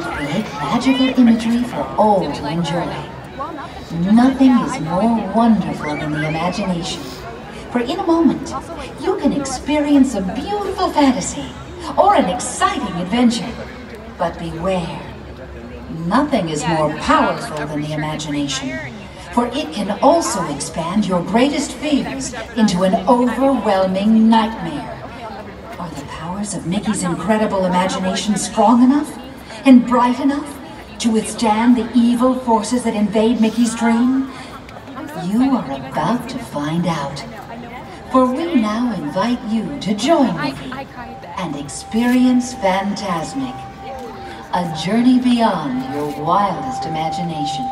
to create magical imagery for all to enjoy. Nothing is more wonderful than the imagination. For in a moment, you can experience a beautiful fantasy or an exciting adventure. But beware, nothing is more powerful than the imagination. For it can also expand your greatest fears into an overwhelming nightmare. Are the powers of Mickey's incredible imagination strong enough and bright enough to withstand the evil forces that invade Mickey's dream? You are about to find out. For we now invite you to join Mickey and experience Fantasmic, a journey beyond your wildest imagination.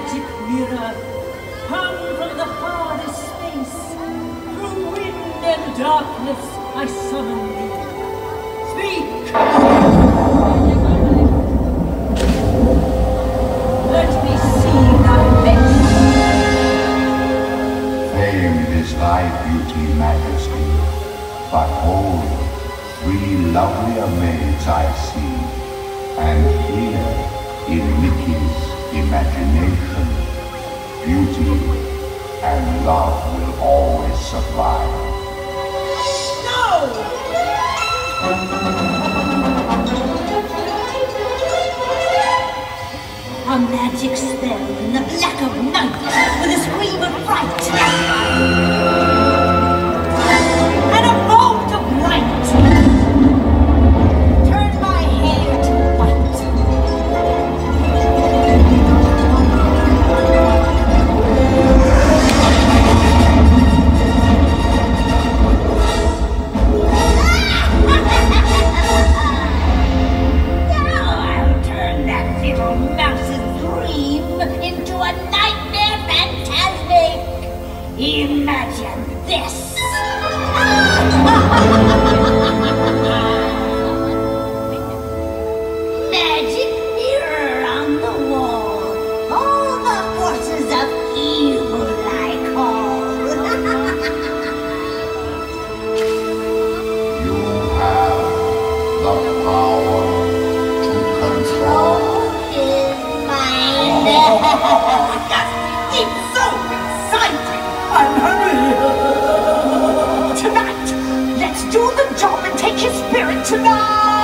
Magic mirror, hung from the farthest space. Through wind and darkness I summon thee. Speak! Let me see thy face. Famed is thy beauty, majesty, but hold, three lovelier maids I see, and here, in Mickey's imagination, beauty and love will always survive. No! A magic spell in the black of night with a scream of fright. Tonight! Let's do the job and take his spirit tonight!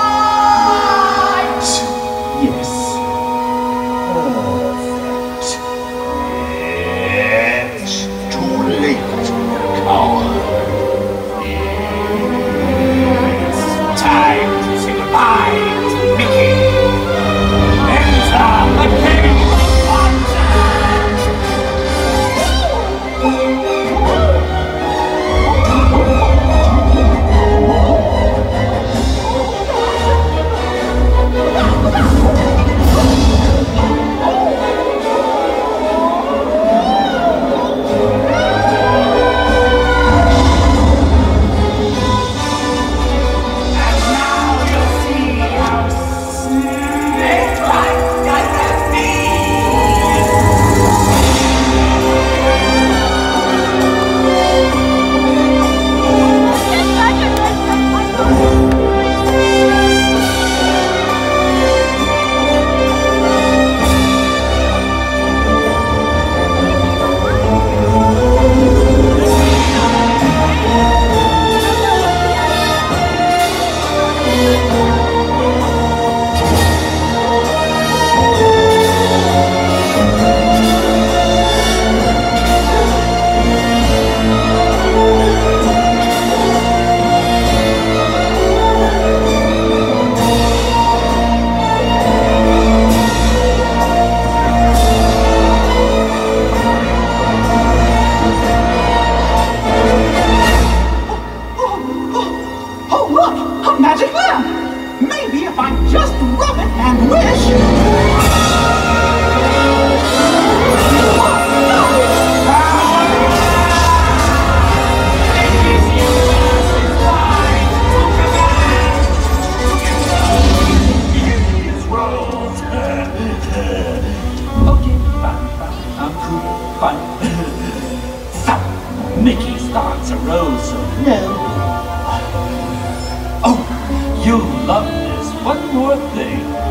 More thing.